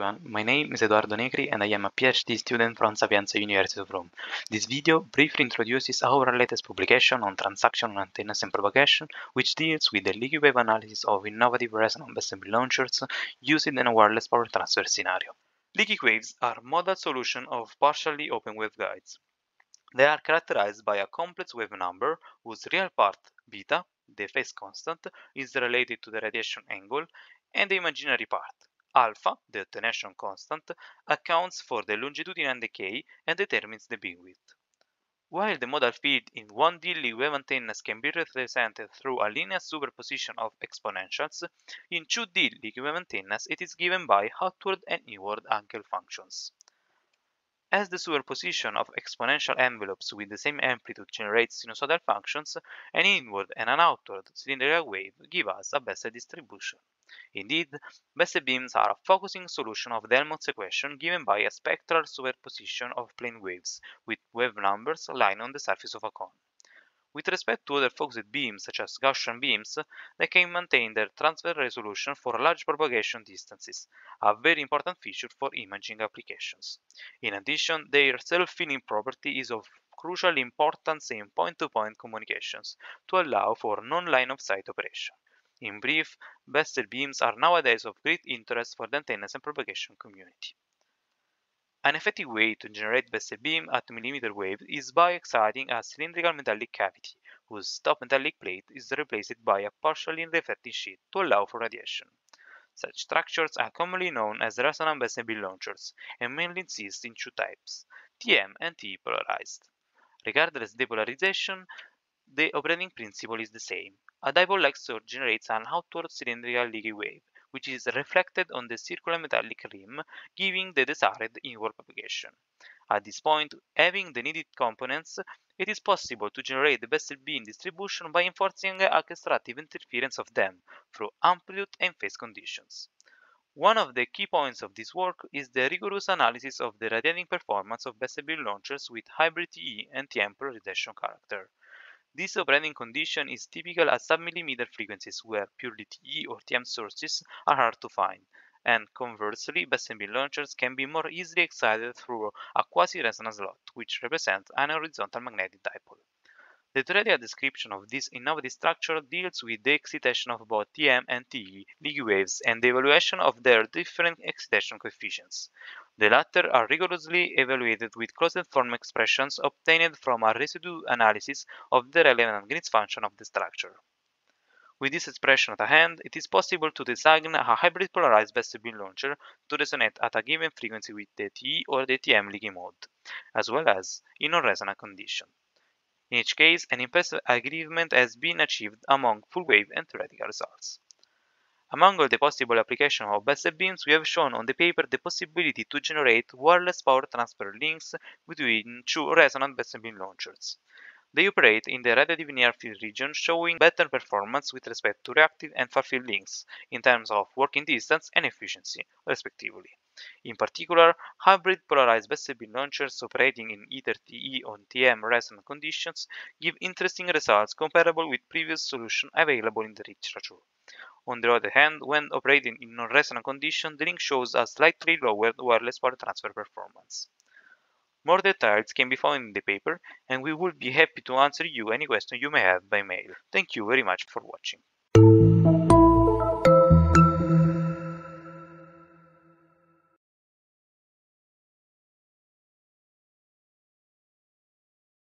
everyone, my name is Edoardo Negri and I am a PhD student from Sapienza University of Rome. This video briefly introduces our latest publication on Transactions on antennas and propagation, which deals with the leaky wave analysis of innovative resonant Bessel beam launchers used in a wireless power transfer scenario. Leaky waves are modal solution of partially open waveguides. They are characterized by a complex wave number whose real part, beta, the phase constant, is related to the radiation angle, and the imaginary part, Alpha, the attenuation constant, accounts for the longitudinal decay and determines the beamwidth. While the modal field in 1D leaky wave antennas can be represented through a linear superposition of exponentials, in 2D leaky wave antennas it is given by outward and inward Hankel functions. As the superposition of exponential envelopes with the same amplitude generates sinusoidal functions, an inward and an outward cylindrical wave give us a Bessel distribution. Indeed, Bessel beams are a focusing solution of Helmholtz equation given by a spectral superposition of plane waves with wave numbers lying on the surface of a cone. With respect to other focused beams such as Gaussian beams, they can maintain their transverse resolution for large propagation distances, a very important feature for imaging applications. In addition, their self-healing property is of crucial importance in point-to-point -point communications to allow for non-line of sight operation. In brief, Bessel beams are nowadays of great interest for the antennas and propagation community. An effective way to generate Bessel beam at millimeter wave is by exciting a cylindrical metallic cavity, whose top metallic plate is replaced by a partially reflecting sheet to allow for radiation. Such structures are commonly known as resonant Bessel beam launchers and mainly exist in two types, TM and TE polarized. Regardless the polarization, the operating principle is the same. A dipole-like source generates an outward cylindrical leaky wave, which is reflected on the circular metallic rim, giving the desired inward propagation. At this point, having the needed components, it is possible to generate the Bessel beam distribution by enforcing a constructive interference of them through amplitude and phase conditions. One of the key points of this work is the rigorous analysis of the radiating performance of Bessel beam launchers with hybrid TE and TM polarization character. This operating condition is typical at sub-millimeter frequencies where purely TE or TM sources are hard to find, and conversely, Bessel launchers can be more easily excited through a quasi-resonant slot, which represents an horizontal magnetic dipole. The theoretical description of this innovative structure deals with the excitation of both TM and TE Leaky waves and the evaluation of their different excitation coefficients. The latter are rigorously evaluated with closed-form expressions obtained from a residue analysis of the relevant Green's function of the structure. With this expression at hand, it is possible to design a hybrid polarized beam launcher to resonate at a given frequency with the TE or the TM leaky mode, as well as in non-resonant condition. In each case, an impressive agreement has been achieved among full-wave and theoretical results. Among all the possible applications of Bessel beams, we have shown on the paper the possibility to generate wireless power transfer links between two resonant Bessel beam launchers. They operate in the radiative near field region, showing better performance with respect to reactive and far field links in terms of working distance and efficiency, respectively. In particular, hybrid polarized Bessel beam launchers operating in either TE or TM resonant conditions give interesting results comparable with previous solutions available in the literature. On the other hand, when operating in non-resonant condition, the link shows a slightly lower wireless power transfer performance. More details can be found in the paper, and we will be happy to answer you any question you may have by mail. Thank you very much for watching.